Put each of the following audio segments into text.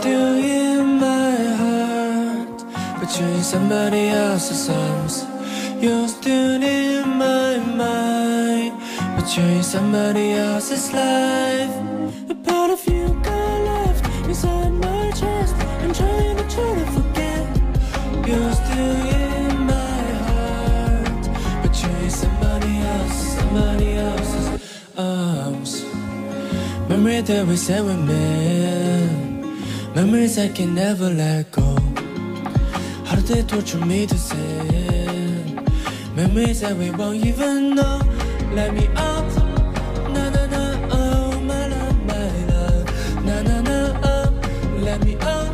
still in my heart But you're in somebody else's arms. You're still in my mind But you're in somebody else's life. A part of you got left inside my chest. I'm trying to try to forget. You're still in my heart But you're in somebody else's, somebody else's arms. Memory that we said we made memories I can never let go. How did they torture me to say? Memories that we won't even know. Let me up, na na na, oh my love, my love, na na na, oh, let me up,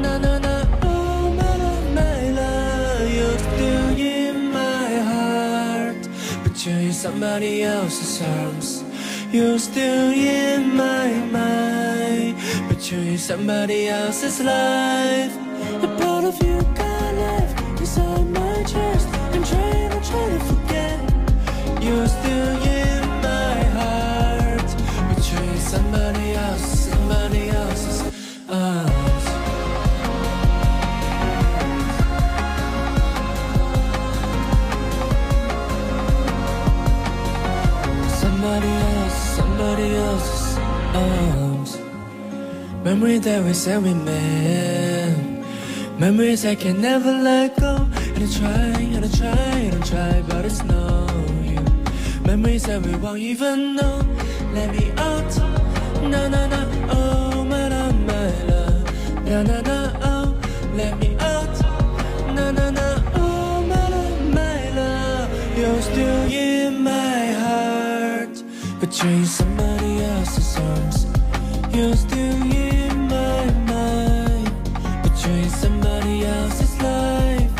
na na na, oh my love, my love. You're still in my heart, but you're in somebody else's arms. You're still in my somebody else's life. A part of you got left inside my chest. I'm trying to try to forget. You're still in my heart, but somebody else, somebody else's arms. Somebody else, somebody else's arms. Memory that we said we met. Memories I can never let go. And I try, and I try, and I try, but it's no you. Memories that we won't even know. Let me out. Na na na, oh my love, my love. Na na na, oh, let me out. Na na na, oh my love, my love. You're still in my heart, but you're in somebody else's arms. You're still in my mind, in somebody else's life.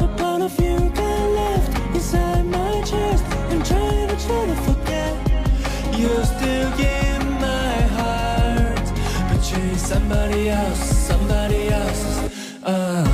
A part of you got left inside my chest. I'm trying to try to forget. You're still in my heart, somebody else, somebody arms.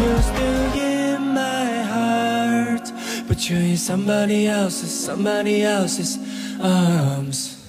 You're still in my heart, but you're in somebody else's, somebody else's arms.